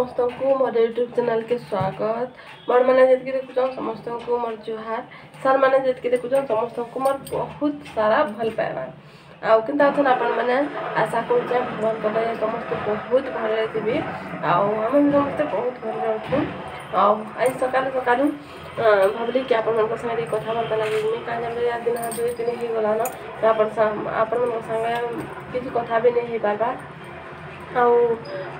समस्त को मोर YouTube channel के स्वागत मोर मैंने जितकी देखु समस्त को मोर जुहार सर मैंने जितकी देखुच समस्त को मोर बहुत सारा भल पाइबा आंत अच्छे आपने आशा कर समस्त बहुत भले रही आम समस्ते बहुत भले रहूँ आज सका सका भावली कि आपड़े कथबार्ता लगे कहीं दिन दुई दिन हो गलान आप कि कथ भी नहीं हो पार्बा ଆଉ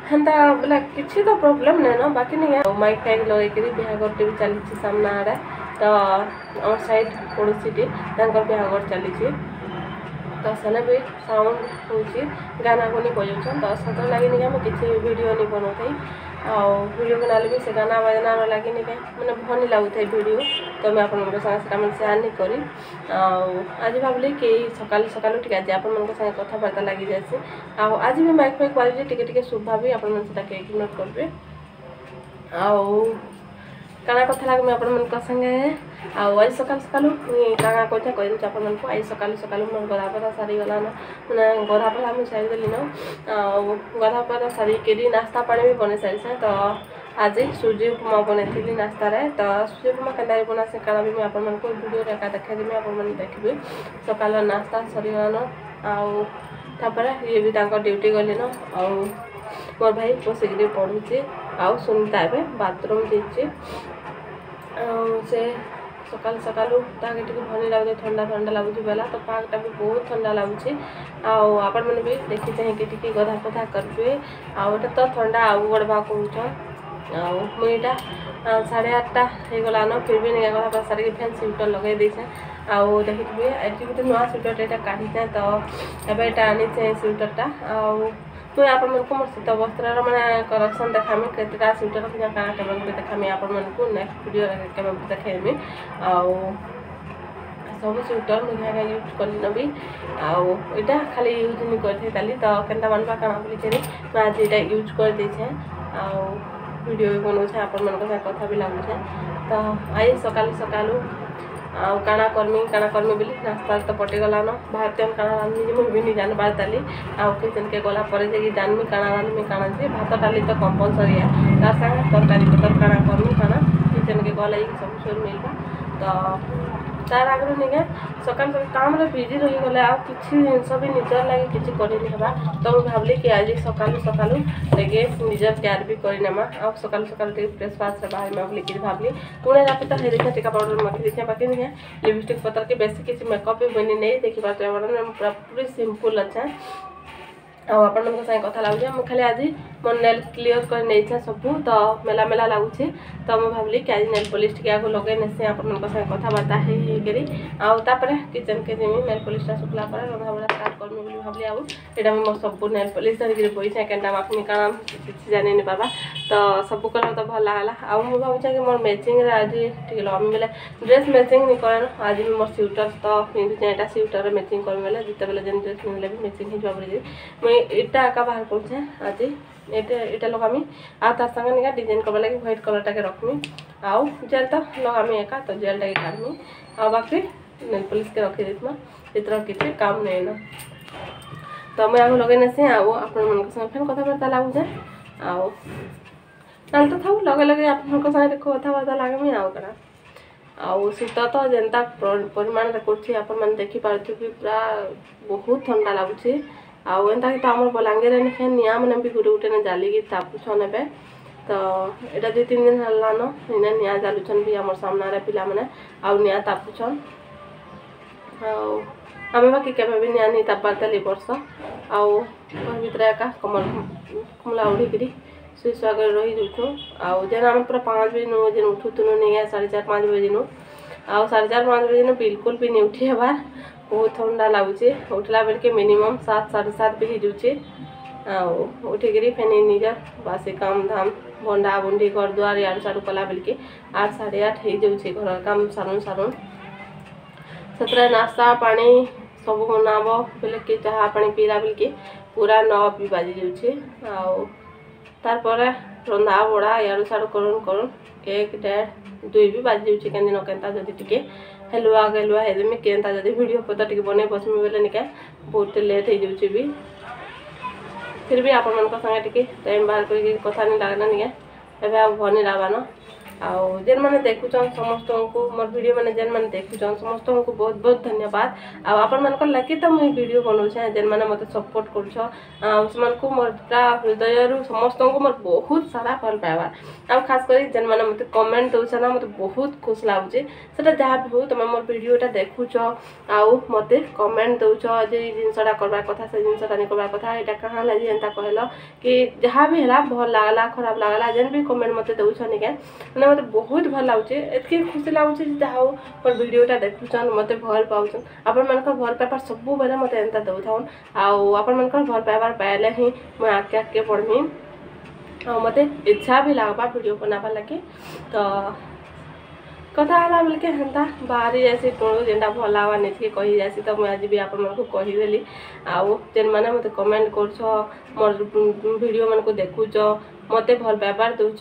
ହେନ୍ତା ବୋଲେ କିଛି ତ ପ୍ରୋବ୍ଲେମ୍ ନାଇଁନ ବାକି ନେଇ ଆଉ ମାଇକ୍ ଫାଇକ୍ ଲଗେଇକିରି ବିହାଘରଟେ ବି ଚାଲିଛି ସାମ୍ନା ଆଡ଼େ ତ ଆମ ସାଇଡ଼୍ ପଡ଼ୋଶୀଟି ତାଙ୍କର ବିହାଘର ଚାଲିଛି ସେନେ ବି ସାଉଣ୍ଡ ହେଉଛି ଗାନା ଗୁନି ବଜଉଛନ୍ ତ ସତ ଲାଗି ନିକେ ଆମେ କିଛି ଭିଡ଼ିଓ ନି ବନାଉଥାଇ ଆଉ ଭିଡ଼ିଓ ବନାଲେ ବି ସେ ଗାନା ବାଜନାର ଲାଗି ନିକେ ମାନେ ଭଲ୍ ଲାଗୁଥାଏ ଭିଡ଼ିଓ ତ ମୁଁ ଆପଣମାନଙ୍କ ସାଙ୍ଗେ ସେଟା ମାନେ ସେୟାର ନି କରି ଆଉ ଆଜି ଭାବିଲି କି ସକାଳୁ ସକାଳୁ ଟିକେ ଆଜି ଆପଣମାନଙ୍କ ସାଙ୍ଗେ କଥାବାର୍ତ୍ତା ଲାଗିଯାଇଛି ଆଉ ଆଜି ବି ମାଇକ୍ ଫାଇକ୍ ବାଜୁଛି ଟିକେ ଟିକେ ଶୁଭା ବି ଆପଣମାନେ ସେଟା କେକ୍ ନୋଟ୍ କରିବେ ଆଉ କାଣା କଥା ଲାଗମି ଆପଣମାନଙ୍କ ସାଙ୍ଗେ ଆଉ ଆଜି ସକାଳୁ ସକାଳୁ ମୁଇଁ କାଣା କଥା କହିଦେଉଛି ଆପଣମାନଙ୍କୁ ଆଜି ସକାଳୁ ସକାଳୁ ମୋର ଗଧାପଦା ସାରିଗଲାନ ମାନେ ଗଧାପଦା ମୁଇଁ ସାରିଦେଲିନ ଆଉ ଗଧାପଦା ସାରିକିରି ନାସ୍ତା ପାଣି ବି ବନେଇ ସାରିଛେଁ ତ ଆଜି ସୁଜି ଉପମା ବନେଇଥିଲି ନାସ୍ତାରେ ତ ସୁଜି ଉପମା କେନ୍ତା ବନାସି କାଣା ବି ମୁଇଁ ଆପଣମାନଙ୍କୁ ଭିଡ଼ିଓରେ ଏକା ଦେଖେଇଦେମି ଆପଣମାନେ ଦେଖିବେ ସକାଳର ନାସ୍ତା ସରିଗଲାନ ଆଉ ତାପରେ ଇଏ ବି ତାଙ୍କ ଡ୍ୟୁଟି ଗଲେନ ଆଉ ମୋର ଭାଇ ବସିକିରି ପଢ଼ୁଛି आउ सुनीता एवं बाथरूम जी अं, से सका सका उठता भले लगे थंडा थंडा लगुच बेला तो पाकटा भी बहुत थंडा लगुच आपण मैंने भी देखी चाहिए टी गधा पधा करे आटे तो थंडा आउ बढ़वा कौच आईटा साढ़े आठटा हो गलान फिर भी नहीं गधा पधा सारे फैन स्वीटर लगे दे देखे गोटे नुआ काढ़ी का तो ये आनी चाहिए स्वेटर टा तो आपण मन मस्त वस्त्र मैंने कलेक्शन देखामी कतटा स्वेटर किना काना केमन देखामी आपण मन को नेक्स्ट वीडियो रे केमन देखामी आ सब स्वेटर मुझे यूज कल नबी आटा खाली यूज नहीं करें काली तो के बनवा काना बोली करी मैं आज यहाँ यूज करदे आडियो भी बनाऊे आपण मन कथा भी लगुचे तो आई सका सकालू ଆଉ କାଣା କର୍ମି କାଣା କର୍ମି ବୋଲି ନାସ୍ତା ତ ପଟିଗଲାନ ଭାରତୀୟ କାଣା ରାନ୍ଧିଛି ମୁଁ ବି ନି ଜାଣିପାର ତାଲି ଆଉ କିଚେନ୍କେ ଗଲା ପରେ ଯାଇକି ଜାଣିମି କାଣା ରାନ୍ଧିମି କାଣା ଯେ ଭାତ ଡାଲି ତ କମ୍ପଲସରି ଏ ତାର ସାଙ୍ଗେ ତରକାରୀ ପତର କାଣା କର୍ମି କାଣା କିଚେନ୍କେ ଗଲା ଯାଇକି ସବୁ ସବୁ ମିଳିବା ତ तार आगे नहीं सका सब काम भिज रही गले आ कि जिनस भी निजर लगे किसी करनी तो मुझे भावली कि आज सका सका निजर केयार भी करनेमा आउ सका सका ब्रेकफास्ट से बाहर बोलिए भावली पुणे रात तो हेरी थे टीका पाउडर मखी दे बाकी नहीं लिपस्टिक पतर के बेस किसी मेकअप भी बनी नहीं देखी पार्टी पूरा पूरी सिंपल अच्छा आपंक लगुच मुझे खाली आज मोर नेल क्लीयर कर सब तो मेला मेला लगुच तो मुझे भाविली कि आज नेल पलिश टी आगे लगे नसी आपंगे कथबार्ता है आउे किचेन के जीवी नेल पलिशा सुखला पर रंधा बढ़ा स्टार्ट करमी भी भाई आईटा मुझे मो सब नेल पलिश धरिकी बोचे के मापनी कण किसी जानी बाबा तो सब कल तो भल लगला आज कि मोर मैचिंग आज टी लमी बेले ड्रेस मैचिंग नहीं कर आज भी मोर स्वेटर तो पिंधुचे यहाँ स्वेटर मैचिंग करमी बेले जिते बेले जेन ड्रेस पिंधे भी मैचिंग ही जब मुझे इटा एका बाहर करछे आजे एटा एटा लोग तार संगे निका टाके रखमी आउ जेल त लोग एका त जेल टाके करमी आ बाकी नेल पॉलिश काम नै न त हम लगे लगे अपन को संग देखो कथा बरता लागमी आउ करा आउ सूता तो जनता परिमाण रे पूरा बहुत ठंडा लागु आउ ए तो आम बलांगीर खे निमें भी गुटे गुटे जाली तापुछन एवं तो ये दु तीन दिन हलान इन निआ जालुन भी आम सामने पिला आया तापुछन आम बाकी के निपार देली बर्ष आउ घर एक कमल कमला उड़ी सुई सुग रही जाऊ आउ जेन आम पूरा पाँच बजे जेन उठुनु नहीं साढ़े चार पाँच बजे नु आ साढ़े चार पाँच बजे बिलकुल भी नहीं उठी हबार बहुत ठंडा लगुच उठला बेल के मिनिमम सात साढ़े सात भी हो उठिकी फेन निजर बासी काम धाम भंडा भुंडी घर दुआर इड़ सड़ू कला बेल के आठ साढ़े आठ हो जाए घर काम सारून सारून से नास्ता पा सब बनाब बोले कि चाहा पा पीला बिल्कुल पूरा न पी बाजि आरपा रंधा बड़ा इड़ू सड़ू करेक डेढ़ दुई भी बाजि जाऊँ कहीं ना के जो ହେଲୁଆ ଗେଲୁଆ ହେଲେ ମୁଇଁ କେନ୍ତା ଯଦି ଭିଡ଼ିଓ ପଦା ଟିକେ ବନେଇ ବସ୍ମି ବୋଲେ ନିକେ ବହୁତ ଲେଟ୍ ହେଇଯାଉଛି ବି ଫିର୍ ବି ଆପଣମାନଙ୍କ ସାଙ୍ଗେ ଟିକେ ଟାଇମ୍ ବାହାର କରିକି କଥା ନି ଲାଗ୍ଲା ନିକେ ଏବେ ଆଉ ଭଲ୍ ନି ଲାଗ୍ବାନ ଆଉ ଯେନ୍ମାନେ ଦେଖୁଛନ୍ ସମସ୍ତଙ୍କୁ ମୋର ଭିଡ଼ିଓ ମାନେ ଯେନ୍ମାନେ ଦେଖୁଛନ୍ ସମସ୍ତଙ୍କୁ ବହୁତ ବହୁତ ଧନ୍ୟବାଦ ଆଉ ଆପଣମାନଙ୍କର ଲାଗି ତ ମୁଇଁ ଭିଡ଼ିଓ ବନଉଛେଁ ଯେନ୍ମାନେ ମୋତେ ସପୋର୍ଟ କରୁଛ ଆଉ ସେମାନଙ୍କୁ ମୋର ପୁରା ହୃଦୟରୁ ସମସ୍ତଙ୍କୁ ମୋର ବହୁତ ସାରା ଭଲ ପାଇବା ଆଉ ଖାସ୍ କରି ଯେନ୍ମାନେ ମୋତେ କମେଣ୍ଟ ଦେଉଛନ୍ ମୋତେ ବହୁତ ଖୁସି ଲାଗୁଛି ସେଟା ଯାହା ବି ହେଉ ତୁମେ ମୋର ଭିଡ଼ିଓଟା ଦେଖୁଛ ଆଉ ମୋତେ କମେଣ୍ଟ ଦେଉଛ ଯେ ଏଇ ଜିନିଷଟା କରିବା କଥା ସେ ଜିନିଷଟା ନି କରିବା କଥା ଏଇଟା କାଣା ଲାଗି ଏନ୍ତା କହିଲ କି ଯାହା ବି ହେଲା ଭଲ ଲାଗ୍ଲା ଖରାପ ଲାଗ୍ଲା ଯେନ୍ ବି କମେଣ୍ଟ ମୋତେ ଦେଉଛନ୍ ନିକେ ମାନେ ମୋତେ ବହୁତ ଭଲ ଲାଗୁଛି ଏତିକି ଖୁସି ଲାଗୁଛି ଯେ ଯାହା ହଉ ମୋର ଭିଡ଼ିଓଟା ଦେଖୁଛନ୍ ମୋତେ ଭଲ ପାଉଛନ୍ ଆପଣମାନଙ୍କର ଭଲ ପାଇବାର ସବୁବେଳେ ମୋତେ ଏନ୍ତା ଦେଉଥାଉନ୍ ଆଉ ଆପଣମାନଙ୍କର ଭଲ ପାଇବାର ପାଇଲେ ହିଁ ମୁଁ ଆଗ୍କେ ଆଗ୍କେ ପଢ଼୍ମି ଆଉ ମୋତେ ଇଚ୍ଛା ବି ଲାଗ୍ବା ଭିଡ଼ିଓ ବନାବାର୍ ଲାଗି ତ କଥା ହେଲା ବେଲ୍କେ ହେନ୍ତା ବାହାରି ଯାଏସି ଟୁଣୁ ଯେନ୍ଟା ଭଲ୍ ଲାଗ୍ବା ନିଜକେ କହି ଯାଏସି ତ ମୁଇଁ ଆଜି ବି ଆପଣମାନଙ୍କୁ କହିଦେଲି ଆଉ ଯେନ୍ମାନେ ମୋତେ କମେଣ୍ଟ କରୁଛ ମୋର ଭିଡ଼ିଓମାନଙ୍କୁ ଦେଖୁଛ ମୋତେ ଭଲ ପାଇବାର ଦେଉଛ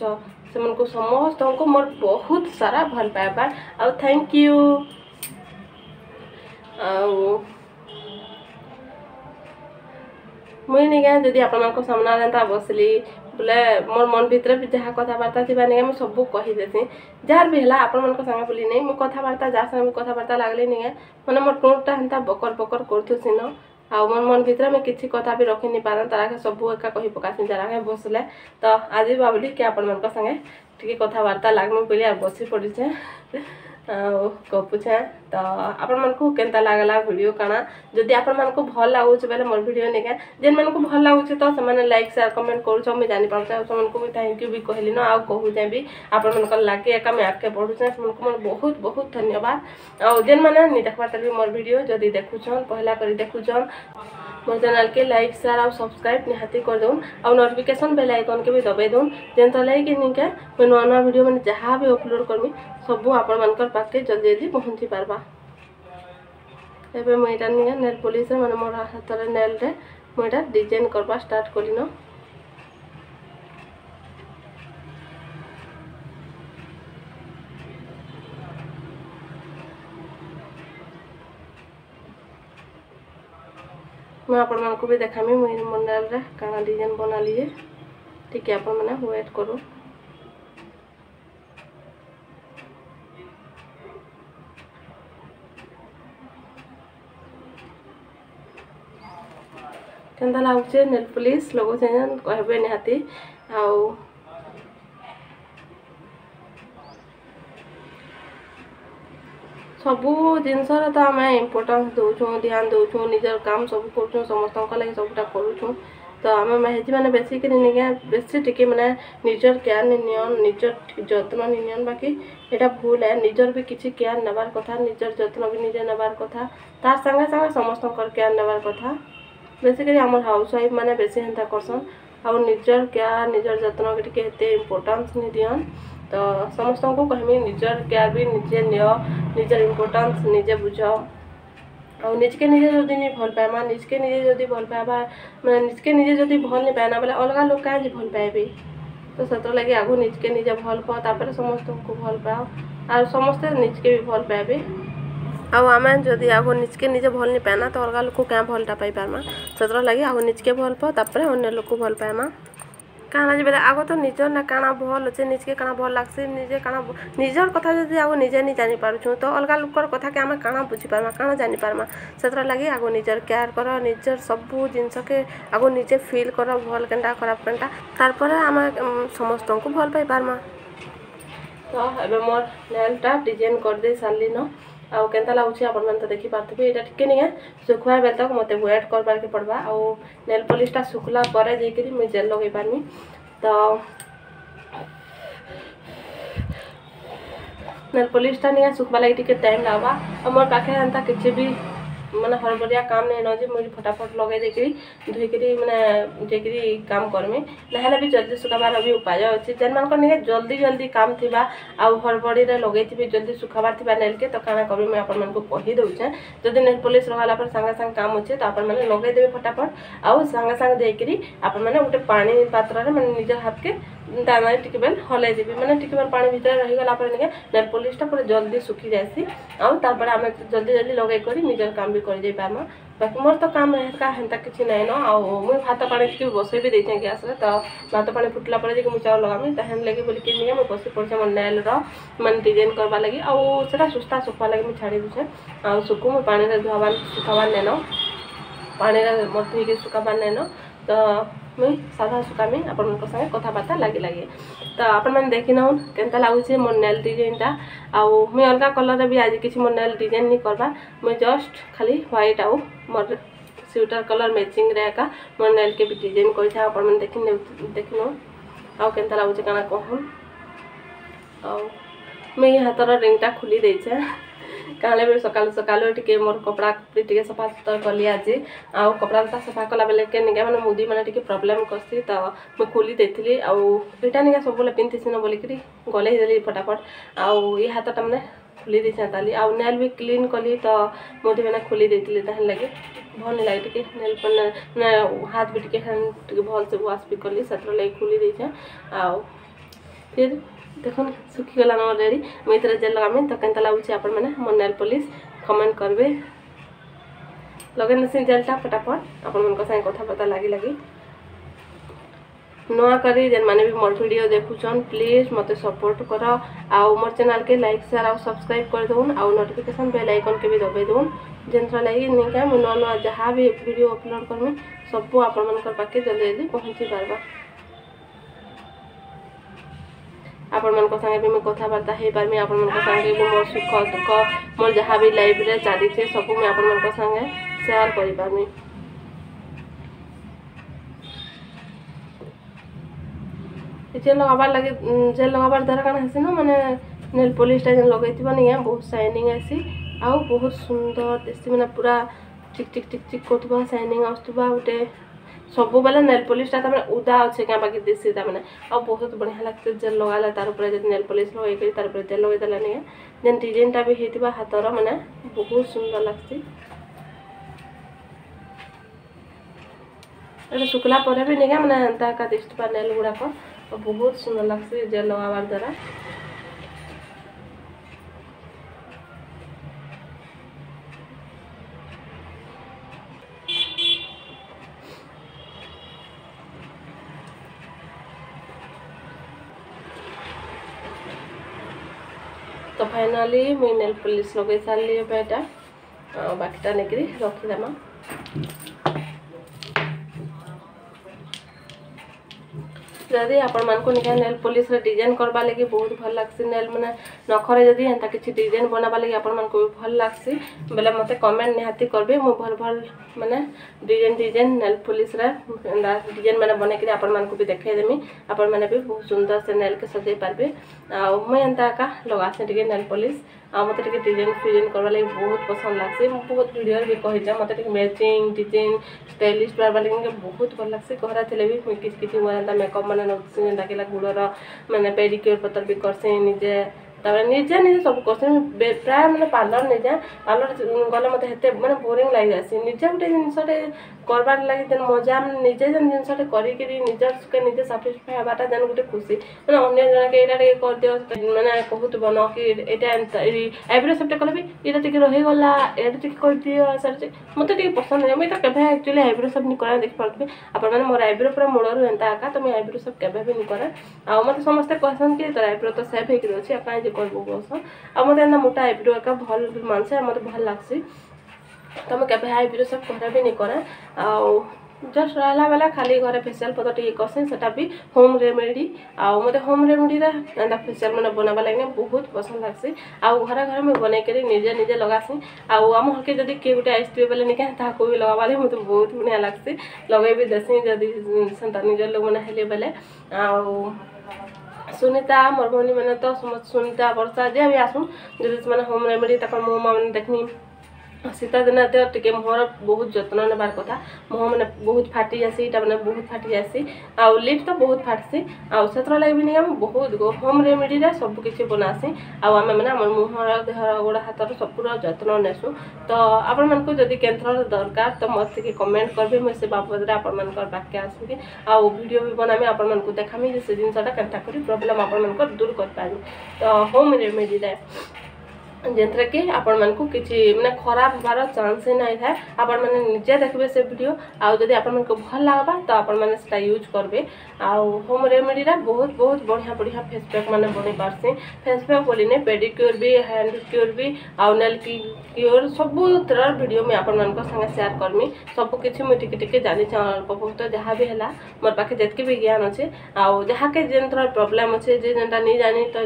ସେମାନଙ୍କୁ ସମସ୍ତଙ୍କୁ ମୋର ବହୁତ ସାରା ଭଲ ପାଇବା ଆଉ ଥ୍ୟାଙ୍କ ୟୁ ଆଉ ମୁଇଁ ନିକା ଯଦି ଆପଣମାନଙ୍କ ସାମ୍ନାରେ ଏନ୍ତା ବସିଲି ବୋଲେ ମୋର ମନ ଭିତରେ ବି ଯାହା କଥାବାର୍ତ୍ତା ଥିବା ନିକା ମୁଁ ସବୁ କହିଦେସି ଯାହାର ବି ହେଲା ଆପଣମାନଙ୍କ ସାଙ୍ଗେ ବୋଲି ନେଇ ମୁଁ କଥାବାର୍ତ୍ତା ଯାହା ସାଙ୍ଗେ କଥାବାର୍ତ୍ତା ଲାଗ୍ଲି ନିକା ମାନେ ମୋର ଟୋଣ୍ଟା ହେନ୍ତା ବକର ବକର କରୁଥିସିନ ଆଉ ମୋର ମନ ଭିତରେ ମୁଇଁ କିଛି କଥା ବି ରଖି ନିପାରନ୍ ତାରାକେ ସବୁ ଏକା କହି ପକାସି ତାରାକେ ବସିଲେ ତ ଆଜି ଭାବିଲି କି ଆପଣମାନଙ୍କ ସାଙ୍ଗେ ଟିକେ କଥାବାର୍ତ୍ତା ଲାଗ୍ମୁ ବୋଲି ଆର୍ ବସି ପଡ଼ିଛେ ଗପୁଛେଁ ତ ଆପଣମାନଙ୍କୁ କେନ୍ତା ଲାଗ୍ଲା ଭିଡ଼ିଓ କାଣା ଯଦି ଆପଣମାନଙ୍କୁ ଭଲ୍ ଲାଗୁଛେ ବେଲେ ମୋର ଭିଡ଼ିଓ ନିକେ ଯେନ୍ମାନଙ୍କୁ ଭଲ୍ ଲାଗୁଛେ ତ ସେମାନେ ଲାଇକ୍ ସେୟାର୍ କମେଣ୍ଟ କରୁଛନ୍ ମୁଇଁ ଜାଣିପାରୁଛେଁ ଆଉ ସେମାନଙ୍କୁ ମୁଇଁ ଥ୍ୟାଙ୍କ ୟୁ ବି କହିଲିନ ଆଉ କହୁଛେଁ ବି ଆପଣମାନଙ୍କର ଲାଗି ଏକା ମୁଇଁ ଆଗ୍କେ ବଢ଼ୁଛେଁ ସେମାନଙ୍କୁ ମୋର ବହୁତ ବହୁତ ଧନ୍ୟବାଦ ଆଉ ଯେନ୍ମାନେ ନି ଦେଖ୍ବାର୍ ତାହେଲେ ମୋର ଭିଡ଼ିଓ ଯଦି ଦେଖୁଛନ୍ ପହିଲା କରି ଦେଖୁଛନ୍ मोर चैनल के लाइक शेयर और सब्सक्राइब निहाती कर दून और नोटिफिकेशन बेल आइकन के भी दबाई दून जेन तो लाइक इनके मुझे नुआ नुआ भिड मैंने जहाँ भी अपलोड करमी সবু আপনার পাখে জলদি জলদি পৌঁছি পারবা এবার মুই এটা নিয়ে নেল পলিশে মানে মো হাতের নেলরে মুই এটা ডিজাইন করবা স্টার্ট করিন ମୁଁ ଆପଣମାନଙ୍କୁ ବି ଦେଖାମି মো ମୋ ନାଲରେ କାଣା ଡିଜାଇନ୍ ବନାଲି ଯେ ଟିକେ ଆପଣମାନେ ୱେଟ୍ କରୁ के लगुचे नेल पुलिस लगे कहे निहाती सब जिन तो आम इम्पोर्टा दौ ध्यान दौ निजर काम सब कर समस्त लगे सब करूँ तो आम मेहेज मैंने बेसिक बेस टी मैंने निजर केयर निजर जत्न नियन बाकी यहाँ भूल है निजर भी किसी केयर नेबार कथा निजर जत्न भी निजे नेबार कथ तार सागे समस्त केयर नेबार कथा बेसिकली आम हाउस वाइफ मैंने बेस एंता करसन आजर केयार निजर जत्न के टेत इम्पोर्टान्स नहीं दिन्न तो समस्त को कहमी निजर केयार भी निजे निजर इम्पोर्टान्स निजे बुझ आउ के निजे जदि नहीं भल पाइबा निजके निजे जदि भल पाइबा मैं निजके निजे जदि भल नहीं पाएना बोले अलग लोक कहीं भल पाए तो से लगे आगू निजके निजे भल पाओ ताप समस्त को भल पाओ आ समस्ते निजके भी भल पाए ଆଉ ଆମେ ଯଦି ଆଗ ନିଜକେ ନିଜେ ଭଲ୍ ନି ପାଏନା ତ ଅଲ୍ଗା ଲୋକ୍କୁ କାଁ ଭଲ୍ଟା ପାଇପାର୍ମା ସେଥିରର୍ ଲାଗି ଆଗ ନିଜକେ ଭଲ୍ ପାଅ ତାପରେ ଅନ୍ୟ ଲୋକ୍କୁ ଭଲ୍ ପାଏମା କାଣା ଯେ ବେଲେ ଆଗ ତ ନିଜର୍ ନା କାଣା ଭଲ୍ ଅଛେ ନିଜକେ କାଣା ଭଲ୍ ଲାଗ୍ସି ନିଜେ କାଣା ନିଜର୍ କଥା ଯଦି ଆଗ ନିଜେ ନି ଜାନିପାରୁଛୁଁ ତ ଅଲ୍ଗା ଲୋକର୍ କଥାକେ ଆମେ କାଣା ବୁଝିପାର୍ମା କାଣା ଜାନିପାର୍ମା ସେଥିର୍ ଲାଗି ଆଗ ନିଜର୍ କେୟାର୍ କର ନିଜର୍ ସବୁ ଜିନିଷକେ ଆଗ ନିଜେ ଫିଲ୍ କର ଭଲ୍ କେନ୍ଟା ଖରାପ୍ କେନ୍ଟା ତାର୍ ପରେ ଆମେ ସମସ୍ତଙ୍କୁ ଭଲ୍ ପାଇପାର୍ମା ତ ଏବେ ମୋର୍ ନେଲ୍ଟା ଡିଜାଇନ୍ କରିଦେଇ ସାର୍ଲିନ आउ के लगे आपने देखिपे ये टी शुखा बेल तक मतलब व्वेट करवा पड़वा आउ नेल पलिशा शुखला मुझे जेल लगे पार्मी तो नेल पलिशा नहीं सुखवा लगे टाइम लगवा और मोर पाखे कि মানে হড়বড়িয়া কাম নেই নজি মুই ফটাফট লগাই দেকি ধুইকি মানে যাইকি কাম করমি নাহলে বি জলদি শুকাবার বি উপায় অছে যেন মানক নিকে জলদি জলদি কাম থিবা আউ হড়বড়িরে লগাইথিবি জলদি শুকাবার থিবা নেলকে তো কানা করবি মুই আপন মানকু কহি দউছে যদি নেল পলিশ লগালা পর সাঙ্গা সাঙ্গ কাম অছে তো আপন মানে লগাই দেবে ফটাফট আউ সাঙ্গা সাঙ্গ দেইকি আপন মানে গোটে পানি পাত্রে মানে নিজের হাতকে तार मैंने टिके हल मैंने टिके बेल पा भर रही गलाके नेल पलिशा पूरा जल्दी सुखी जासी आउप आम जल्दी जल्दी लगे निजर काम भी करम बाकी मोर तो काम हेता किसी ना न मुझे भात पा टी बस भी देचे गैस तो भात पा फुटला पर मुझे चावल लगामी तो हेन लगे बोलिए मुझे बस पड़े मोर नेल रान डिजाइन करवा लगी आटा सुस्था सुखवा लगे मुझे छाड़ दूसरे आखु मुझे पाने धुआबार सुखाबार नैन पाने मत सुखावान नैन तो ମୁଇଁ ସାଧା ସୁକା ମୁଇଁ ଆପଣମାନଙ୍କ ସାଙ୍ଗେ କଥାବାର୍ତ୍ତା ଲାଗି ଲାଗେ ତ ଆପଣମାନେ ଦେଖିନେଉନ୍ କେନ୍ତା ଲାଗୁଛେ ମୋର ନେଲ୍ ଡିଜାଇନ୍ଟା ଆଉ ମୁଇଁ ଅଲଗା କଲର୍ରେ ବି ଆଜି କିଛି ମୋର ନେଲ୍ ଡିଜାଇନ୍ ନି କର୍ବା ମୁଇଁ ଜଷ୍ଟ ଖାଲି ହ୍ୱାଇଟ୍ ଆଉ ମୋର ସ୍ୱିଟର୍ କଲର୍ ମ୍ୟାଚିଂରେ ଏକା ମୋର ନେଲ୍କେ ବି ଡିଜାଇନ୍ କରିଛେ ଆପଣମାନେ ଦେଖି ଦେଖିନେଉନ୍ ଆଉ କେନ୍ତା ଲାଗୁଛେ କାଣା କହୁନ୍ ଆଉ ମୁଇଁ ହାତର ରିଙ୍ଗଟା ଖୋଲି ଦେଇଛେ କାଣା ବେଲେ ସକାଳୁ ସକାଳୁ ଟିକେ ମୋର କପଡ଼ା କୁପଡ଼ି ଟିକେ ସଫାସୁତର କଲି ଆଜି ଆଉ କପଡ଼ା ଲତା ସଫା କଲା ବେଲେ କେ ନିକା ମାନେ ମୁଦି ମାନେ ଟିକେ ପ୍ରୋବ୍ଲେମ୍ କରସି ତ ମୁଁ ଖୋଲି ଦେଇଥିଲି ଆଉ ଏଇଟା ନିକା ସବୁବେଳେ ପିନ୍ଧିଥିସି ନ ବୋଲିକିରି ଗଲେଇ ଦେଲି ଫଟାଫଟ ଆଉ ଏ ହାତଟା ମାନେ ଖୋଲି ଦେଇଛେଁ ତାଲି ଆଉ ନେଲ୍ ବି କ୍ଲିନ୍ କଲି ତ ମୁଦି ମାନେ ଖୋଲି ଦେଇଥିଲି ତାହେଲେ ଲାଗି ଭଲ ନାଇଁ ଲାଗେ ଟିକେ ନେଲ୍ ହାତ ବି ଟିକେ ଟିକେ ଭଲସେ ୱାସ୍ ବି କଲି ସେଥିର ଲାଗି ଖୋଲି ଦେଇଛେଁ ଆଉ ଫିର୍ देख देखो ना अलरेडी मुझे ये जेल लगामी तो कैंता लगे आप नेल पलिश कमेंट करेंगे लगे ना जेलटा फटाफट आपंग कथबार्ता लग लगे नुआ करी जेन मैंने भी मोर भिड देखुन प्लीज मत सपोर्ट कर आ मोर चैनल के लाइक सेयार आ सब्सक्राइब कर देव आउ नोटिफिकेशन बेल आइकन के भी दबाई देव जेन लगे मुझे नुआ नुआ जहाँ भी भिड अपलोड करमी सब आपण मे जल्दी जल्दी पहुँची पार्बा ଆପଣମାନଙ୍କ ସାଙ୍ଗରେ ବି ମୁଁ କଥାବାର୍ତ୍ତା ହେଇପାରିମି ଆପଣମାନଙ୍କ ସାଙ୍ଗରେ ବି ମୋର ସୁଖ ଦୁଃଖ ମୋର ଯାହା ବି ଲାଇଫ୍ରେ ଚାଲିଛେ ସବୁ ମୁଁ ଆପଣମାନଙ୍କ ସାଙ୍ଗେ ସେୟାର କରିପାରିମି ଜେଲ୍ ଲଗାବାର୍ ଲାଗି ଜେଲ୍ ଲଗାବାର୍ ଦ୍ୱାରା କାଣା ହେସି ନା ମାନେ ନେଲ୍ ପଲିସ୍ଟା ଯେନ୍ ଲଗେଇଥିବ ନିକେ ବହୁତ ସାଇନିଂ ଆସି ଆଉ ବହୁତ ସୁନ୍ଦର ଦେଶୀ ମାନେ ପୁରା ଟିକ୍ ଟିକ୍ ଟିକ୍ ଟିକ୍ କରୁଥିବା ସାଇନିଂ ଆସୁଥିବା ଗୋଟେ ସବୁବେଳେ ନେଲ୍ ପଲିସ୍ଟା ତାମାନେ ଉଦା ଅଛେ କାଁ ବାକି ଦେଶୀ ତାମାନେ ଆଉ ବହୁତ ବଢ଼ିଆ ଲାଗ୍ସି ଜେଲ୍ ଲଗାଲା ତାର ଉପରେ ଯଦି ନେଲ୍ ପଲିସ୍ ଲଗେଇକରି ତାର ଉପରେ ତେଲ ଲଗେଇଦେଲା ନିକେ ଯେନ୍ ଡିଜାଇନ୍ଟା ବି ହେଇଥିବା ହାତର ମାନେ ବହୁତ ସୁନ୍ଦର ଲାଗ୍ସି ଏଇଟା ଶୁଖିଲା ପରେ ବି ନିକେ ମାନେ ଏନ୍ତା ଏକା ଦିଶୁଥିବା ନେଲ୍ ଗୁଡ଼ାକ ବହୁତ ସୁନ୍ଦର ଲାଗ୍ସି ଜେଲ୍ ଲଗାବାର ଦ୍ୱାରା ফাইনালি মই নেল পলিচ লগাই চালি এবাৰ এটা বাকীটা নেকি ৰখি যাম ᱟᱨᱮ આપણ ᱢᱟᱱᱠᱚ ᱱᱤᱠᱷᱟᱱ ᱱᱮᱞ ᱯᱚᱞᱤᱥ ᱨᱮ ᱰᱤᱡᱟᱭᱤᱱ ᱠᱚᱨᱵᱟ ᱞᱮᱜᱤ ᱵᱚᱦᱩᱛ ᱵᱷᱚᱞ ᱞᱟᱜᱥᱤ ᱱᱮᱞ ᱢᱟᱱᱮ ᱱᱚᱠᱷᱚᱨᱮ ᱡᱚᱫᱤ ᱮᱱᱛᱟ ᱠᱤᱪᱷᱤ ᱰᱤᱡᱟᱭᱤᱱ ᱵᱚᱱᱟᱣᱟ ᱞᱮᱜᱤ ᱟᱯᱚᱱ ᱢᱟᱱᱠᱚ ᱵᱷᱚᱞ ᱞᱟᱜᱥᱤ ᱵᱮᱞᱮ ᱢᱚᱛᱮ ᱠᱚᱢᱮᱱᱴ ᱱᱮᱦᱟᱛᱤ ᱠᱚᱨᱵᱮ ᱢᱚ ᱵᱷᱚᱞ ᱵᱷᱚᱞ ᱢᱟᱱᱮ ᱰᱤᱡᱟᱭᱤᱱ ᱰᱤᱡᱟᱭᱤᱱ ᱱᱮᱞ ᱯᱚᱞᱤᱥ ᱨᱮ ᱱᱟᱣᱟ ᱰᱤᱡᱟᱭᱤᱱ ᱢᱟᱱᱮ ᱵᱚᱱᱮ ᱠᱤ ଆଉ ମୋତେ ଟିକେ ଡିଜାଇନ୍ ଫିଜାଇନ୍ କରିବା ଲାଗି ବହୁତ ପସନ୍ଦ ଲାଗ୍ସି ମୁଁ ବହୁତ ଭିଡ଼ିଓରେ ବି କହିଛେ ମୋତେ ଟିକେ ମ୍ୟାଚିଂ ଡିଜାଇନ୍ ଷ୍ଟାଇଲିସ୍ ପାଇବା ଲାଗି ମୋତେ ବହୁତ ଭଲ ଲାଗ୍ସି ଘରେ ଥିଲେ ବି କିଛି କିଛି ମୋର ଏନ୍ତା ମେକଅପ୍ ମାନେ ନେଉସି ଯେନ୍ତାକି ହେଲା ଗୁଡ଼ର ମାନେ ପେଡ଼ିକ୍ୟୁର୍ ପତ୍ର ବି କର୍ସି ନିଜେ ତାପରେ ନିଜେ ନିଜେ ସବୁ କରୁଛି ପ୍ରାୟ ମାନେ ପାର୍ଲର ନିଜେ ପାର୍ଲର ଗଲେ ମୋତେ ଏତେ ମାନେ ବୋରିଂ ଲାଗିଯାସି ନିଜେ ଗୋଟେ ଜିନିଷଟେ করবার লাগে যেন মজা আমি নিজে যেন জিনিসটা করিকি নিজকে নিজে সাটিসফাই হওয়াটা যেন গোটে খুশি মানে অন্য জনকে এটা টিকে করদিও মানে কহুথব ন কি এটা আইব্রো সেপটে কলে এটা টিকে রহিগলা এটা টিকে করদিও সেটা মতো টিকে পছন্দ নাই মুই তো কেবে একচুয়ালি আইব্রো সেপ নি করা দেখিপারুবে আপন মানে মোর আইব্রো পুরা মূলরু এন্তা আকা তুমি আইব্রো সেপ কেবে বি নি করা আও মতো সমস্তে কহসন কি তোর আইব্রো তো সেপ হইকি রয়েছে আপনার ବୋଲି କହିବ ବସ ଆଉ ମୋତେ ଏନ୍ତା ମୋଟା ଆଇବ୍ରୋ ଏକା ଭଲ୍ ମାନ୍ସେ ଆଉ ମୋତେ ଭଲ୍ ଲାଗ୍ସି ତ ମୁଁ କେବେ ଆଇବ୍ରୋ ସବ୍ ଘରେ ବି ନାଇଁ କରେ ଆଉ ଜଷ୍ଟ ରହିଲା ବେଲେ ଖାଲି ଘରେ ଫେସିଆଲ୍ ପତ୍ର ଟିକେ କର୍ସି ସେଟା ବି ହୋମ୍ ରେମେଡ଼ି ଆଉ ମୋତେ ହୋମ୍ ରେମେଡ଼ିରେ ଏନ୍ତା ଫେସିଆଲ୍ ମାନେ ବନାବା ଲାଗି ବହୁତ ପସନ୍ଦ ଲାଗ୍ସି ଆଉ ଘରେ ଘରେ ମୁଇଁ ବନେଇକରି ନିଜେ ନିଜେ ଲଗାସି ଆଉ ଆମ ଘରକେ ଯଦି କିଏ ଗୋଟେ ଆସିଥିବେ ବେଲେ ନିକେ ତାହାକୁ ବି ଲଗାବା ଲାଗି ମୋତେ ବହୁତ ବଢ଼ିଆ ଲାଗ୍ସି ଲଗେଇ ବି ଦେସି ଯଦି ସେନ୍ତା ନିଜର ଲୋକମାନେ ହେଲେ ବେଲେ ଆଉ सुनीता मोर भौनी मैंने तो समझ सुनीता वर्षा जे भी आसूँ जो मैंने होम रेमेडी तक मो मैंने देखनी ᱥᱤᱛᱟ દેᱱᱟᱛᱮ ᱴᱤᱠᱮᱢ ᱦᱚᱨᱟᱜ ᱵᱚᱦᱩᱛ ᱡᱚᱛᱱᱟᱱ ᱵᱟᱨᱠᱟᱛᱟ ᱢᱚᱦᱚᱢᱱᱮ ᱵᱚᱦᱩᱛ ᱯᱷᱟᱴᱤ ᱟᱥᱤ ᱛᱟᱢᱱᱮ ᱵᱚᱦᱩᱛ ᱯᱷᱟᱴᱤ ᱟᱥᱤ ᱟᱣ ᱞᱤᱯ ᱛᱚ ᱵᱚᱦᱩᱛ ᱯᱷᱟᱴᱥᱤ ᱟᱣ ᱥᱟᱛᱨᱟ ᱞᱟᱜᱤᱵᱤᱱᱤᱭᱟᱢ ᱵᱚᱦᱩᱛ ᱜᱚᱢ ᱨᱮᱢᱤᱰᱤ ᱨᱮ ᱥᱚᱵᱠᱤᱥᱤ ᱵᱚᱱᱟᱥᱮ ᱟᱣ ᱟᱢᱮᱢᱱᱮ ᱟᱢᱟᱨ ᱢᱩᱦᱟᱨ ᱫᱷᱟᱨᱟ ᱜᱚᱲᱟ ᱦᱟᱛᱟᱨ ᱥᱚᱯᱩᱨᱟ ᱡᱚᱛᱱᱟᱱ ᱱᱮᱥᱚ ᱛᱚ ᱟᱯᱚᱱ ᱢᱟᱱᱠᱚ ᱡᱚᱫᱤ ᱠᱮᱱᱛᱨᱚᱱ ᱫᱟ କି ଆପଣମାନଙ୍କୁ କିଛି ମାନେ ଖରାପ ହେବାର ଚାନ୍ସ ହିଁ ନାହିଁ ଥାଏ ଆପଣମାନେ ନିଜେ ଦେଖିବେ ସେ ଭିଡ଼ିଓ ଆଉ ଯଦି ଆପଣମାନଙ୍କୁ ଭଲ ଲାଗ୍ବା ତ ଆପଣମାନେ ସେଟା ୟୁଜ୍ କରିବେ ଆଉ ହୋମ୍ ରେମେଡ଼ିରେ ବହୁତ ବହୁତ ବଢ଼ିଆ ବଢ଼ିଆ ଫେସ୍ ପ୍ୟାକ୍ ମାନେ ବନେଇ ପାର୍ସି ଫେସ୍ ପ୍ୟାକ୍ ବୋଲିନେ ପେଡ଼ିକ୍ୟୁର୍ ବି ହ୍ୟାଣ୍ଡ କ୍ୟୁର୍ ବି ଆଉ ନେଲ୍ କ୍ୟୁର୍ ସବୁଥିର ଭିଡ଼ିଓ ମୁଁ ଆପଣମାନଙ୍କ ସାଙ୍ଗେ ସେୟାର କରମି ସବୁ କିଛି ମୁଁ ଟିକେ ଟିକେ ଜାଣିଛି ଅଳ୍ପ ବହୁତ ଯାହା ବି ହେଲା ମୋର ପାଖେ ଯେତିକି ବି ଜ୍ଞାନ ଅଛେ ଆଉ ଯାହାକେ ଯେନ୍ଥର ପ୍ରୋବ୍ଲେମ୍ ଅଛେ ଯେ ଯେନ୍ଟା ନେଇ ଜାନି ତ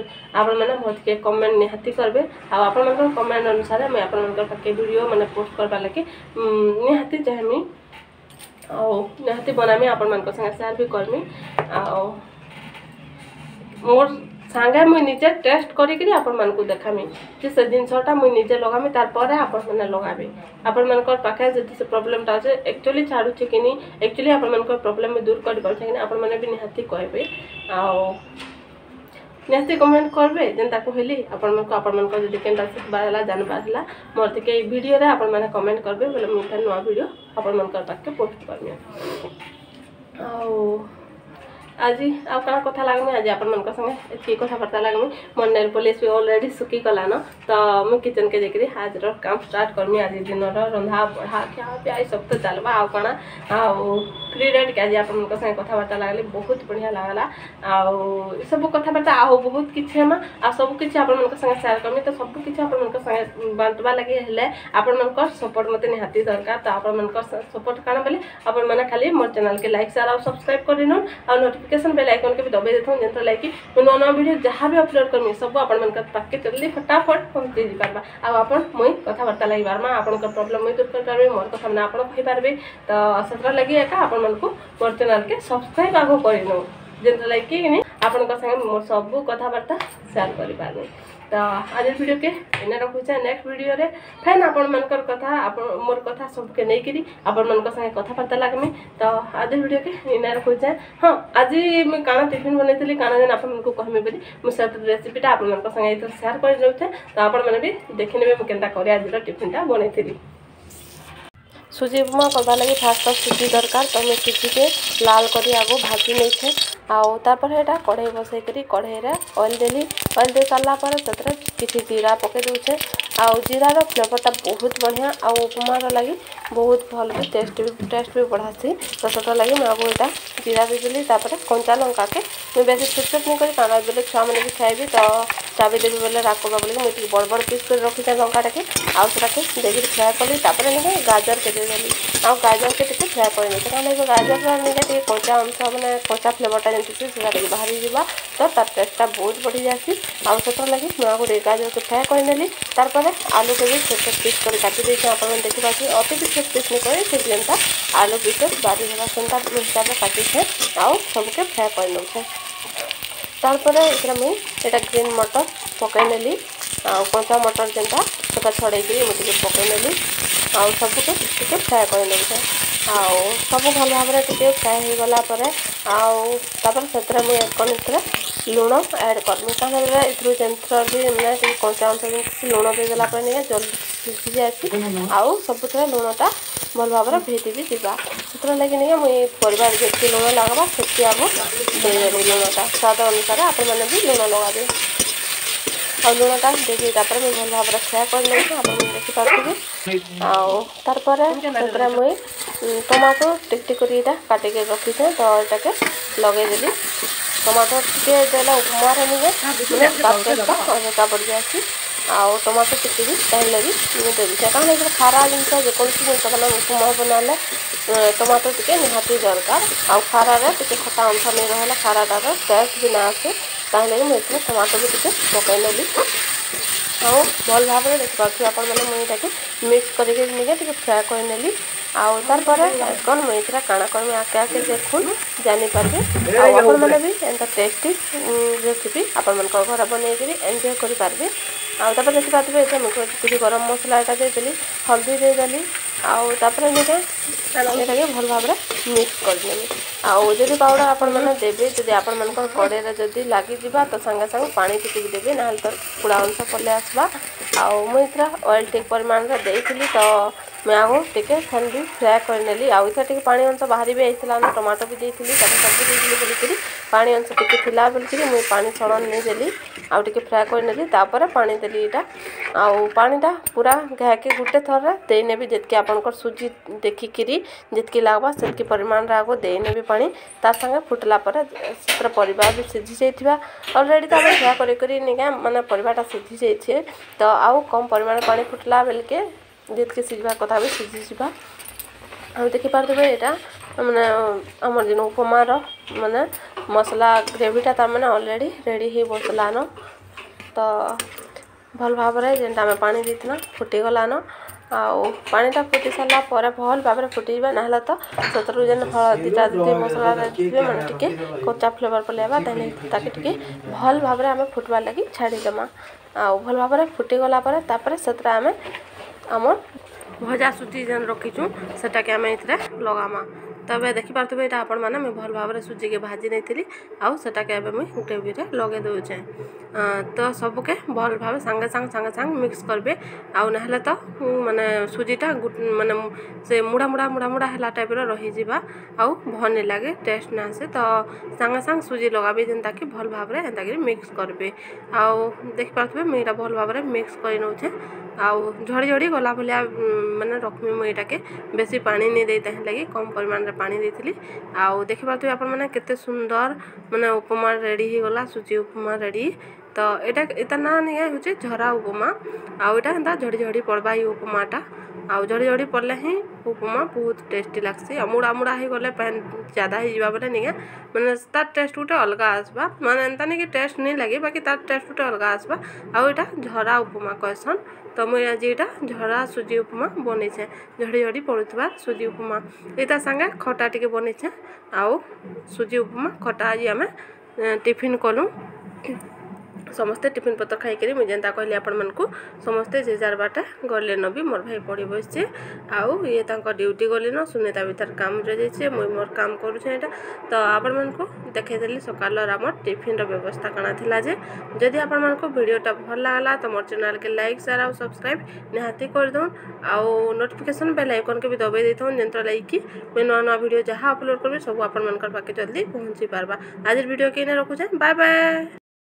ଆପଣମାନେ ମୋତେ ଟିକେ କମେଣ୍ଟ ନିହାତି କରିବେ ଆଉ आपण कमेंट अनुसार आपके भिड मैंने पोस्ट करवा लगे निहाती चाहमी आहती बनामी आपण सेयार भी करमी आर सांगे मुझे निजे टेस्ट कर आपण देखामी कि से जिनसा मुझे निजे लगामी तार मैंने लगामी आपण मैखे जो प्रोब्लेमटा अच्छे एक्चुअली छाड़ू कि नहीं एक्चुअली आपण मॉब्लेम दूर करें भी निहाती कहे आ ନିହାତି କମେଣ୍ଟ କରିବେ ଯେନ୍ତା କହିଲି ଆପଣମାନଙ୍କୁ ଆପଣମାନଙ୍କ ଯଦି କେନ୍ତା ଶିଖିବାର ହେଲା ଜାଣିବାର ହେଲା ମୋର ଟିକେ ଏଇ ଭିଡ଼ିଓରେ ଆପଣମାନେ କମେଣ୍ଟ କରିବେ ବୋଲେ ମୁଁ ନୂଆ ଭିଡ଼ିଓ ଆପଣମାନଙ୍କର ପାଖରେ ପୋଷ୍ଟ କରିମି ଆଉ आज ଆଉ କାଣା କଥା ଲାଗ୍ମି ଆଜି ଆପଣମାନଙ୍କ ସାଙ୍ଗେ ଏତିକି କଥାବାର୍ତ୍ତା ଲାଗ୍ମି ମନେର ପୋଲିସ ବି ଅଲରେଡ଼ି ଶୁଖି ଗଲାନ ତ ମୁଇଁ କିଚେନ୍କେ ଯାଇକିରି ଆଜିର କାମ ଷ୍ଟାର୍ଟ କର୍ମି ଆଜି ଦିନର ରନ୍ଧା ବଢ଼ା ଖିଆ ପିଆ ଏସବୁ ତ ଚାଲ୍ବା ଆଉ କାଣା ଆଉ ଫ୍ରିରେ ଟିକେ ଆଜି ଆପଣମାନଙ୍କ ସାଙ୍ଗେ କଥାବାର୍ତ୍ତା ଲାଗ୍ଲି ବହୁତ ବଢ଼ିଆ ଲାଗ୍ଲା ଆଉ ସବୁ କଥାବାର୍ତ୍ତା ଆଉ ବହୁତ କିଛି ହେମା ଆଉ ସବୁ କିଛି ଆପଣମାନଙ୍କ ସାଙ୍ଗେ ସେୟାର କର୍ମି ତ ସବୁ କିଛି ଆପଣମାନଙ୍କ ସାଙ୍ଗେ ବାଣ୍ଟବା ଲାଗି ହେଲେ ଆପଣମାନଙ୍କର ସପୋର୍ଟ ମୋତେ ନିହାତି ଦରକାର ତ ଆପଣମାନଙ୍କର ସପୋର୍ଟ କାଣା ବେଲେ ଆପଣମାନେ ଖାଲି ମୋର ଚ୍ୟାନେଲ୍କେ ଲାଇକ୍ ସେୟାର ଆଉ ସବସ୍କ୍ରାଇବ୍ କରିନୁନ୍ ଆଉ ନୋଟିଫିକେସନ୍ नोटिफिकेसन बेल आइकन के भी दबाई देथौं जेनता लाइक मो नूआ नूआ भिड जहाँ भी अपलोड करमी सब आपण जल्दी फटाफट पहुंचे पार्बा आपन मुई कथबार्ता लगी पार्मा आपण प्रोब्लेम मुई दूर करपारे मोर कथा मैंने आपपारे तो से लगे एक आपण मूँ मोर चेल के सब्सक्राइब आगे कर जेनता लाइक कि आपण मोर सब कथबार्ता सेयार कर ତ ଆଜି ଭିଡ଼ିଓକେ ଏଇନା ରଖୁଛେ ନେକ୍ସଟ ଭିଡ଼ିଓରେ ଫେନ୍ ଆପଣମାନଙ୍କର କଥା ଆପଣ ମୋର କଥା ସବୁକେ ନେଇକିରି ଆପଣମାନଙ୍କ ସାଙ୍ଗେ କଥାବାର୍ତ୍ତା ଲାଗ୍ମି ତ ଆଜି ଭିଡ଼ିଓକେ ଏଇନା ରଖୁଛେ ହଁ ଆଜି ମୁଁ କାଣା ଟିଫିନ୍ ବନେଇଥିଲି କାଣା ଯେନ୍ ଆପଣମାନଙ୍କୁ କହିମି ବୋଲି ମୁଁ ସେ ରେସିପିଟା ଆପଣମାନଙ୍କ ସାଙ୍ଗେ ଏଇଥର ସେୟାର କରି ଦେଉଛେ ତ ଆପଣମାନେ ବି ଦେଖିନେବେ ମୁଁ କେନ୍ତା କରେ ଆଜିର ଟିଫିନ୍ଟା ବନେଇଥିଲି ସୁଜି ଉପମା करवा लगी फास्ट फास्ट सुजी दरकार तो मुझे सुजी के लाल कर आगु भाजी नहीं ଆଉ ତାପରେ ହେଟା କଢ଼େଇ ବସେଇକରି କଢ଼େଇରେ ଅଏଲ୍ ଦେଲି ଅଏଲ୍ ଦେଇ ସାରିଲା ପରେ ସେଥିରେ କିଛି ଜିରା ପକେଇ ଦେଉଛେ ଆଉ ଜିରାର ଫ୍ଲେଭର୍ଟା ବହୁତ ବଢ଼ିଆ ଆଉ ଉପମାର ଲାଗି ବହୁତ ଭଲ ବି ଟେଷ୍ଟ ବି ଟେଷ୍ଟ ବି ବଢ଼ାସି ତ ସେଥିର ଲାଗି ମୁଁ ଆଗକୁ ଏଇଟା ଜିରା ବି ଦେଲି ତାପରେ କଞ୍ଚା ଲଙ୍କାକେ ମୁଁ ବେଶୀ ଛୋଟ ଛୋଟ ନେଇ କାଣା ବେଲେ ଛୁଆମାନେ ବି ଖାଇବି ତ ଚାବି ଦେବି ବୋଲେ ରାକବା ବୋଲି ମୁଁ ଟିକେ ବଡ଼ ବଡ଼ ପିସ୍ କରି ରଖିଥାଏ ଲଙ୍କାଟାକେ ଆଉ ସେଟାକେ ଦେଇକିରି ଫ୍ରାଏ କଲି ତାପରେ ନେଇକି ଗାଜରକେ ଦେଲି ଆଉ ଗାଜରକେ ଟିକେ ଫ୍ରାଏ କରିଦେଲି କାରଣ ଗାଜର ଗାଜରର ନେଇକି ଟିକେ କଞ୍ଚା ଅଂଶ ମାନେ କଞ୍ଚା ଫ୍ଲେଭର୍ଟା ଯେମିତି ସେଟା ଟିକେ ବାହାରି ଯିବା ତ ତାର ଟେଷ୍ଟଟା ବହୁତ ବଢ଼ି ଆଉ ସେଥିର ଲାଗି ମୁଁ ଆଉ ଗୋଟେ ଗାଜରକୁ ଫ୍ରାଏ କରିନେଲି ତାର ପରେ ଆଳୁକୁ ବି ଛୋଟ ପିସ୍ କରି କାଟି ଦେଇଛି ଆପଣମାନେ ଦେଖିପାରୁଛନ୍ତି ଅତି ବି ଛୋଟ ପିସ୍ ନେଇ ସେ ଯେନ୍ତା ଆଳୁ ପିସ୍ ବାରି ହେବା ସେନ୍ତା ହିସାବରେ କାଟିଛେ ଆଉ ସବୁକେ ଫ୍ରାଏ କରି ନେଉଛେ ତାପରେ ଏଥିରେ ମୁଇଁ ଏଇଟା ଗ୍ରୀନ୍ ମଟର ପକେଇ ନେଲି ଆଉ କଞ୍ଚା ମଟର ଯେନ୍ତା ସେଟା ଛଡ଼େଇକିରି ମୁଁ ଟିକେ ପକେଇ ନେଲି ଆଉ ସବୁକେ ଟିକେ ଫ୍ରାଏ କରି ନେଉଛେ आउ सबो ভাল ভাল ভাবে টি কে চাই গলা পরে আউ সাবো তরা মই এড করি লোন এড করু তাহলে ইত্রু জন্ত্রাল ভি এনা কি পনসা কি লোন দেলা পরে নি জল ছিকি যায় চি আউ সবো তরা লোনটা ভাল ভাবে ভই দি দিবা সূত্র লাগে নি মই পরিবার জে কি লোন লাগবা ছিকি আউ নিজের লোনটা স্বাদ অনুসারে আপন মনে ভি লোন লগা দে আউ লোনটা দে দি তা পরে মই ভাল ভাবে শেয়ার কই নেউতো আপোনাই দেখি পারবি আউ তারপরে সূত্র মই ଟମାଟୋ ଟିକ୍ଟି କରିଟା କାଟିକି ରଖିଛେଁ ତ ଏଟାକେ ଲଗେଇ ଦେଲି ଟମାଟୋ ଟିକେ ଦେଲେ ଉପମାରେ ନିଜେ ତାପଟା ଅଧିକା ପଡ଼ିଯାଏସି ଆଉ ଟମାଟୋ ଟିକେ ବି ଚାହିଁଲେ ବି ମୁଁ ଦେଉଛେ କାରଣ ଏଇଟା ଖାରା ଜିନିଷ ଯେକୌଣସି ଜିନିଷ କାରଣ ଉପମା ବନାଲେ ଟମାଟୋ ଟିକେ ନିହାତି ଦରକାର ଆଉ ଖାରାରେ ଟିକେ ଖଟା ଅଂଶ ନେଇ ରହିଲେ ଖାରାଟାର ଟେଷ୍ଟ ବି ନା ଆସେ ତାହେଲେ ମୁଁ ଏଥିରେ ଟମାଟୋ ବି ଟିକେ ପକାଇ ନେଲି ଆଉ ଭଲ ଭାବରେ ଦେଖିପାରୁଥିବେ ଆପଣମାନେ ମୁଁ ଏଇଟାକୁ ମିକ୍ସ କରିକି ନିଜେ ଟିକେ ଫ୍ରାଏ କରିନେଲି ଆଉ ତାର୍ ପରେ କ'ଣ ମୁଇଁ ଏଥିରେ କାଣା କର୍ମି ଆଗ୍କେ ଆଗ୍କେ ଦେଖୁନ୍ ଜାନିପାର୍ବେ ଆଉ ଆପଣମାନେ ବି ଏନ୍ତା ଟେଷ୍ଟି ରେସିପି ଆପଣମାନଙ୍କ ଘରେ ବନେଇକିରି ଏନ୍ଜୟ କରିପାର୍ବେ ଆଉ ତାପରେ ଦେଖିପାର୍ଥିବେ ଏଥିରେ ମୁଇଁ କିଛି ଗରମ ମସଲା ଏଇଟା ଦେଇଦେଲି ହଳଦୀ ଦେଇଦେଲି ଆଉ ତାପରେ ଏଇଟା ଏଇଟାକେ ଭଲ ଭାବରେ ମିକ୍ସ କରିନେବି ଆଉ ଯଦି ପାଉଡ଼ର ଆପଣମାନେ ଦେବେ ଯଦି ଆପଣମାନଙ୍କର କଡ଼େଇରେ ଯଦି ଲାଗିଯିବା ତ ସାଙ୍ଗେ ସାଙ୍ଗେ ପାଣି ଟିକିକି ଦେବେ ନହେଲେ ତ କୁଡ଼ା ଅଂଶ ପଲେଇ ଆସିବା ଆଉ ମୁଁ ଏଥିରେ ଅଏଲ୍ ଠିକ୍ ପରିମାଣରେ ଦେଇଥିଲି ତ मैगो टी थी फ्राए करी आउथा टी पा अंश बाहर भी आई है टमाटो भी देखी सब देखी बोलकर पा अंश टी थी बोलकर मुझे पा छण नहीं देली आगे फ्राए करनीपर पा देटा आनीटा पूरा घाय के गोटे थर देने जितकी आपंकर सुजी देखिक जितकी लगवा से परिमाण आग देने पा तांगे फुटलापर से पर भी सीझी जाइवा अलरेडी तो आप फ्राए कर मैंने पर सीझी जाइए तो आउ कम परिमाण पा फुटला बेल के जेतके सीझा कथा भी सीझीजा आम देखिपे ये मैंने आम जिन उपमार मैंने मसला ग्रेविटा तम मैंने अलरेडी रेडी बसलान तो भल भाव जेनटा आम पा देना फुटिगलान आनीटा फुटि सारापर भल भाव फुटीजा ना तो जन जेन हलदीटा दी मसला मैं टी कचा फ्लेवर पलिया भल भाव फुटवार लगी छाड़ी दमा आल भाव फुटिगला से आम আমার ভজা সুতি যেন রখিছু সেটাকে আমি এতে লগামা तब देखी पार्थ ये आपण भल भाव सुजी के भाजी नहीं थी आटा के ग्रेवी में लगे दूचे तो सबके भल भाव सांगे सांग सांगे सांग मिक्स करेंगे आउ ना तो मानने सुजीटा मान से मुड़ा मुड़ा मुड़ा मुड़ा है टाइप रही आउ भल लगे टेस्ट ना से तो सांगे सांग सुजी लगे जेनता कि भल भाव एंताकि मिक्स करेंगे आउ देखी पार्थे मुझे भल भाव में मिक्स कर नौ आउ झड़ी झड़ी गला भाया मैंने रखमी मुझे बेसी पा नहीं देता लगे कम परिमाण ପାଣି ଦେଇଥିଲି ଆଉ ଦେଖିପାରୁଥିବେ ଆପଣମାନେ କେତେ ସୁନ୍ଦର ମାନେ ଉପମା ରେଡ଼ି ହେଇଗଲା ସୁଜି ଉପମା ରେଡ଼ି तो यहाँ ना नहीं हूँ झरा उपमा आईटा एंता झड़ी झड़ी पड़वा ये उपमाटा आ झड़ी झड़ी पड़े ही उपमा बहुत टेस्ट लग्सी मुड़ा मुड़ा ही गले पैन ज्यादा ही जीवा बोले नहीं मैंने तार टेस्ट गोटे अलग आसवा मैंने एंता नहीं कि टेस्ट नहीं लगे बाकी तार टेस्ट गोटे अलग आसवा आईटा झरा उपमा कहसन तो मुझे आज यहाँ झरा सुजी उपमा बनईे झड़ी झड़ी पड़ूबा सुजी उपमा यहाँ सागे खटा टी बनई आ सुजी उपमा खटा आज आम टीफिन कलु ସମସ୍ତେ ଟିଫିନ୍ ପତ୍ର ଖାଇକରି ମୁଇଁ ଯେନ୍ତା କହିଲି ଆପଣମାନଙ୍କୁ ସମସ୍ତେ ଯେ ଯାର ବାଟେ ଗଲେନ ବି ମୋର ଭାଇ ପଢ଼ି ବସିଛେ ଆଉ ଇଏ ତାଙ୍କ ଡ୍ୟୁଟି ଗଲେନ ସୁନେତା ବି ତାର କାମରେ ଯାଇଛେ ମୁଇଁ ମୋର କାମ କରୁଛେ ଏଇଟା ତ ଆପଣମାନଙ୍କୁ ଦେଖେଇଦେଲି ସକାଳର ଆମର ଟିଫିନ୍ର ବ୍ୟବସ୍ଥା କାଣା ଥିଲା ଯେ ଯଦି ଆପଣମାନଙ୍କୁ ଭିଡ଼ିଓଟା ଭଲ ଲାଗ୍ଲା ତ ମୋର ଚ୍ୟାନେଲ୍କେ ଲାଇକ୍ ସାର୍ ଆଉ ସବସ୍କ୍ରାଇବ୍ ନିହାତି କରିଦେଉନ୍ ଆଉ ନୋଟିଫିକେସନ୍ ବେଲ୍ ଆଇକନ୍କେ ବି ଦବାଇ ଦେଇଥାଉନ୍ ଯେନ୍ତା ଲାଗିକି ମୁଇଁ ନୂଆ ନୂଆ ଭିଡ଼ିଓ ଯାହା ଅପଲୋଡ଼ କରିବି ସବୁ ଆପଣମାନଙ୍କର ପାଖେ ଜଲ୍ଦି ପହଞ୍ଚି ପାର୍ବା ଆଜିର ଭିଡ଼ିଓ କେନେ ରଖୁଛେ ବାଏ ବାଏ